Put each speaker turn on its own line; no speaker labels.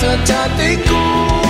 sejatiku.